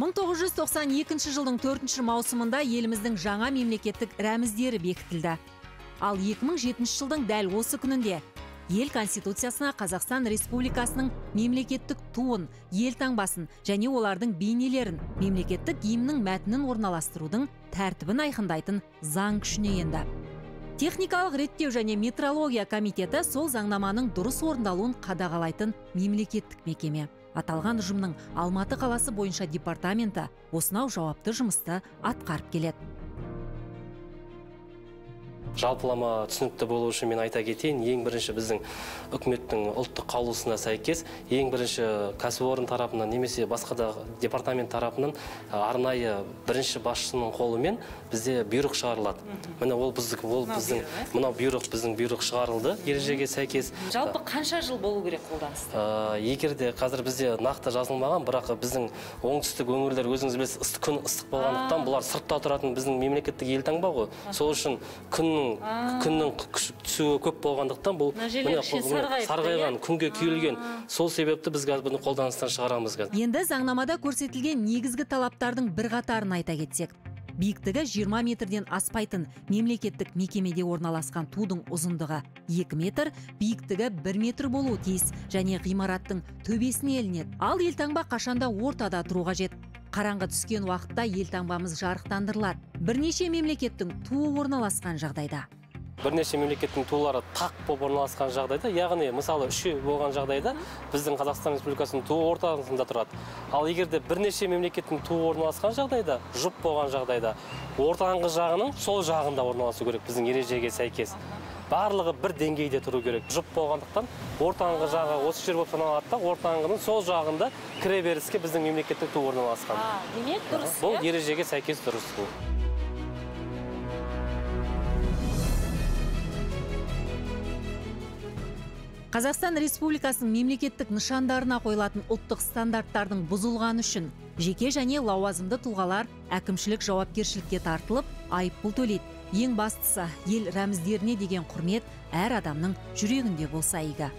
1992 жылдың 4 маусымында еліміздің жаңа мемлекеттік рәміздері бекітілді. Ал 2007 жылдың дәл осы күнінде ел конституциясына қазақстан республикасының мемлекеттік туын елтаңбасын және олардың бейнелерін мемлекеттік гимннің мәтінін орналастырудың тәртібін айқындайтын заң күшіне енді. Техникалық реттеу және метрология комитеті сол заңнаманың дұрыс орындалуын қадағалайтын мемлекеттік мекеме. Аталған ұжымның алматы қаласы бойынша департаменті осынау жауапты жұмысты атқарып келеді. Жалпылама түсінікті болу үшін мен айта кетейін. Ең бірінші біздің үкіметтің ұлттық қаулысына сәйкес ең бірінші кәсіпорын тарапынан немесе басқа да департамент тарапынан арнайы бірінші басшының қолымен бізде бұйрық шығарылады. Міне ол біздік ол біздің мынау бұйрық біздің бұйрық шығарылды ережеге сәйкес. Жалпы қанша жыл болу керек қолданыста егер де қазір бізде нақты жазылмаған бірақ біздің оңтүстік өңірлер өзіңіз білесіз күн ыстық болғандықтан бұлар сыртта тұратын біздің мемлекеттік елтаңба ғой. Сол үшін күннің күннің түсуі көп болғандықтан бұл сарғайған иә? күнге күйілген. Сол себепті біз қазір бұны қолданыстан шығарамыз қазір. Енді заңнамада көрсетілген негізгі талаптардың бірқатарын айта кетсек. Биіктігі 20 метрден аспайтын мемлекеттік мекемеде орналасқан тудың ұзындығы 2 метр биіктігі 1 метр болуы тиіс және ғимараттың төбесіне ілінеді. Ал елтаңба қашанда ортада тұру қажет. Қараңғы түскен уақытта елтаңбамыз жарықтандырылады. Бірнеше мемлекеттің туы орналасқан жағдайда. Бірнеше мемлекеттің тулары тақ болып орналасқан жағдайда яғни мысалы үшеу болған жағдайда біздің қазақстан республикасының туы ортасында тұрады. Ал егер де бірнеше мемлекеттің туы орналасқан жағдайда жұп болған жағдайда ортаңғы жағының сол жағында орналасу керек біздің ережеге сәйкес. Барлығы бір деңгейде тұру керек. Жұп болғандықтан ортаңғы жағы осы жер болып саналады да ортаңғының сол жағында кіре беріске біздің мемлекеттік ту орналасқан. Демек дұрыс бұл иә? ережеге сәйкес дұрыс бұл. Қазақстан республикасының мемлекеттік нышандарына қойылатын ұлттық стандарттардың бұзылғаны үшін жеке және лауазымды тұлғалар әкімшілік жауапкершілікке тартылып айыппұл төлейді. Ең бастысы ел рәміздеріне деген құрмет әр адамның жүрегінде болса игі.